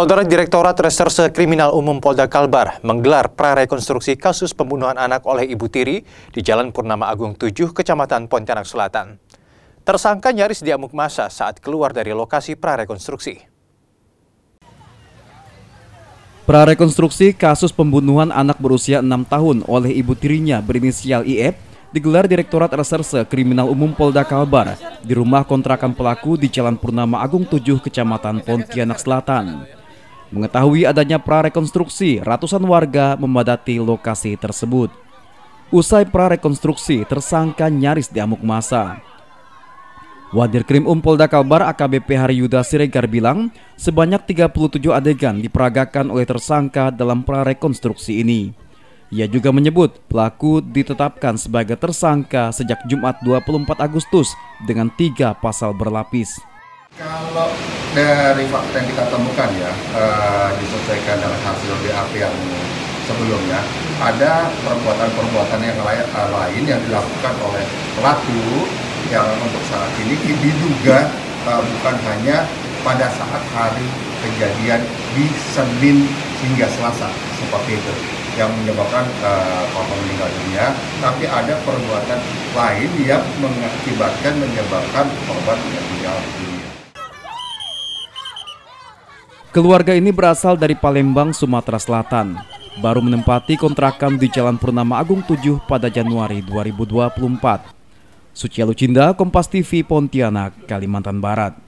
Saudara Direktorat Reserse Kriminal Umum Polda Kalbar menggelar prarekonstruksi kasus pembunuhan anak oleh ibu tiri di Jalan Purnama Agung 7, Kecamatan Pontianak Selatan. Tersangka nyaris diamuk masa saat keluar dari lokasi prarekonstruksi. Prarekonstruksi kasus pembunuhan anak berusia 6 tahun oleh ibu tirinya berinisial IF digelar Direktorat Reserse Kriminal Umum Polda Kalbar di rumah kontrakan pelaku di Jalan Purnama Agung 7, Kecamatan Pontianak Selatan. Mengetahui adanya prarekonstruksi, ratusan warga memadati lokasi tersebut. Usai prarekonstruksi, tersangka nyaris diamuk masa. Wadir Krim Um Polda Kalbar AKBP Haryuda Siregar bilang sebanyak 37 adegan diperagakan oleh tersangka dalam prarekonstruksi ini. Ia juga menyebut pelaku ditetapkan sebagai tersangka sejak Jumat 24 Agustus dengan tiga pasal berlapis. Kalau dari fakta yang kita temukan ya, disesuaikan dengan hasil BAP yang sebelumnya, ada perbuatan-perbuatan yang lain, uh, lain yang dilakukan oleh pelaku yang untuk saat ini diduga uh, bukan hanya pada saat hari kejadian di Senin hingga Selasa seperti itu yang menyebabkan uh, meninggal dunia, tapi ada perbuatan lain yang mengakibatkan menyebabkan korban meninggal dunia. Keluarga ini berasal dari Palembang, Sumatera Selatan. Baru menempati kontrakan di Jalan Purnama Agung 7 pada Januari 2024. Sucia Lucinda, Kompas TV, Pontianak, Kalimantan Barat.